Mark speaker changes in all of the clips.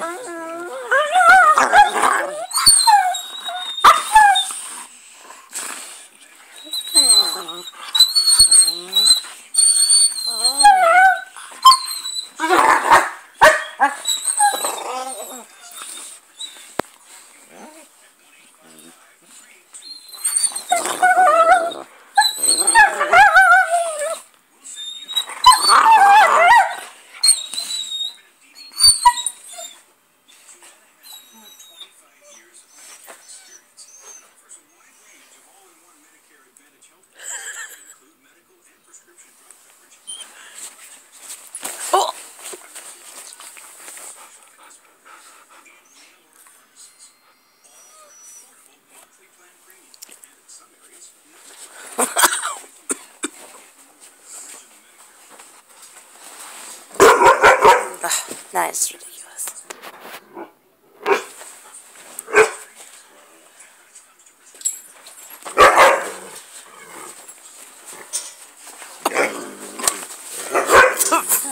Speaker 1: Ah! that is ridiculous.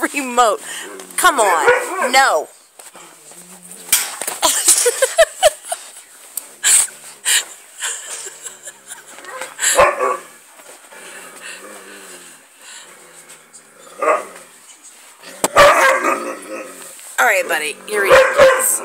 Speaker 1: Remote. Come on. No. Okay, buddy. Here he comes.